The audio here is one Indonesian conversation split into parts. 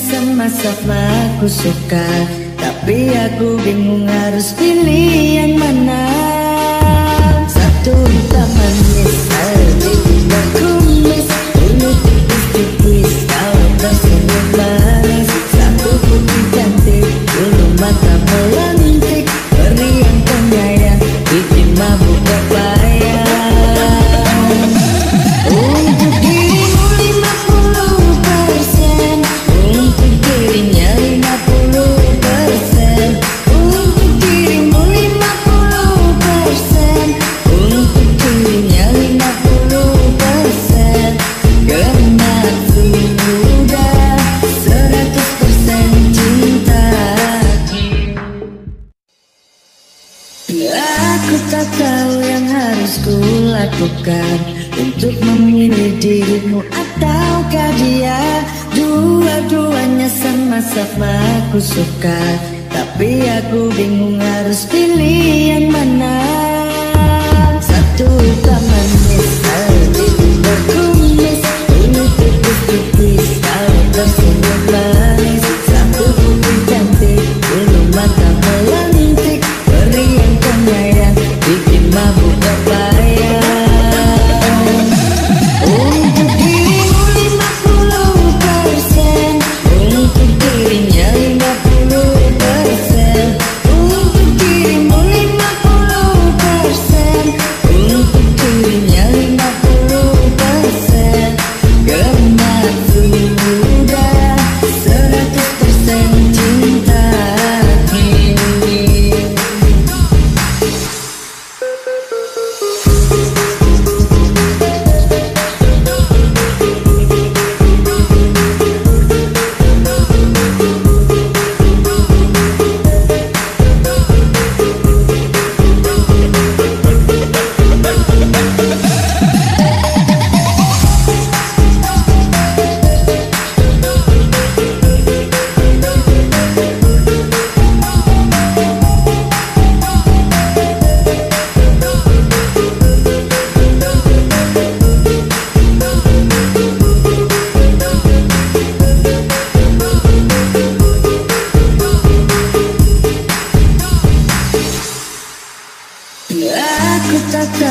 sama-sama aku suka. Tapi aku bingung harus pilih Aku tak tahu yang harus kulakukan Untuk memilih dirimu ataukah dia? Dua-duanya sama-sama aku suka Tapi aku bingung harus pilih yang mana. Satu taman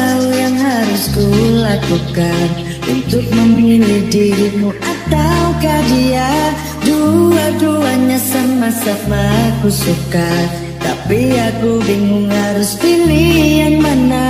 tahu yang harus kulakukan Untuk memilih dirimu ataukah dia? Dua-duanya sama-sama aku suka Tapi aku bingung harus pilih yang mana